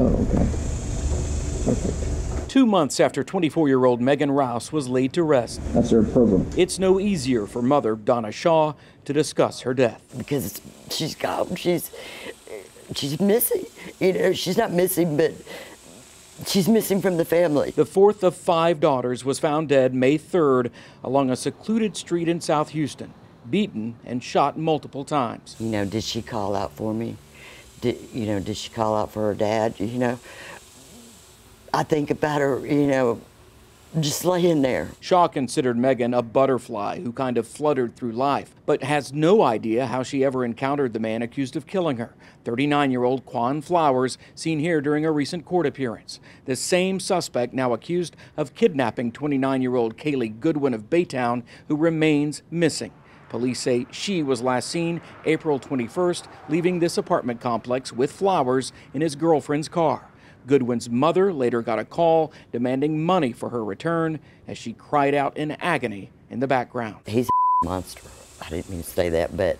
Oh, okay. Perfect. Two months after 24 year old Megan Rouse was laid to rest, That's their program. it's no easier for mother Donna Shaw to discuss her death. because she's gone. She's she's missing. You know, she's not missing, but she's missing from the family. The fourth of five daughters was found dead May 3rd along a secluded street in South Houston, beaten and shot multiple times. You know, did she call out for me? Did you know? Did she call out for her dad? You know, I think about her. You know, just laying there. Shaw considered Megan a butterfly who kind of fluttered through life, but has no idea how she ever encountered the man accused of killing her. 39 year old Quan Flowers, seen here during a recent court appearance. The same suspect now accused of kidnapping 29 year old Kalie Goodwin of Baytown, who remains missing. Police say she was last seen April 21st, leaving this apartment complex with Flowers in his girlfriend's car. Goodwin's mother later got a call demanding money for her return as she cried out in agony in the background. He's a monster. I didn't mean to say that, but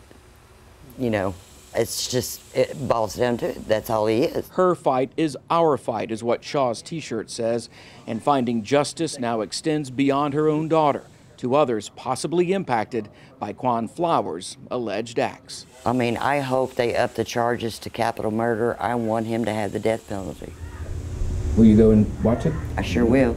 you know, it's just it boils down to it. That's all he is. Her fight is our fight, is what Shaw's t shirt says, and finding justice now extends beyond her own daughter to others possibly impacted by Quan Flowers' alleged acts. I mean, I hope they up the charges to capital murder. I want him to have the death penalty. Will you go and watch it? I sure will.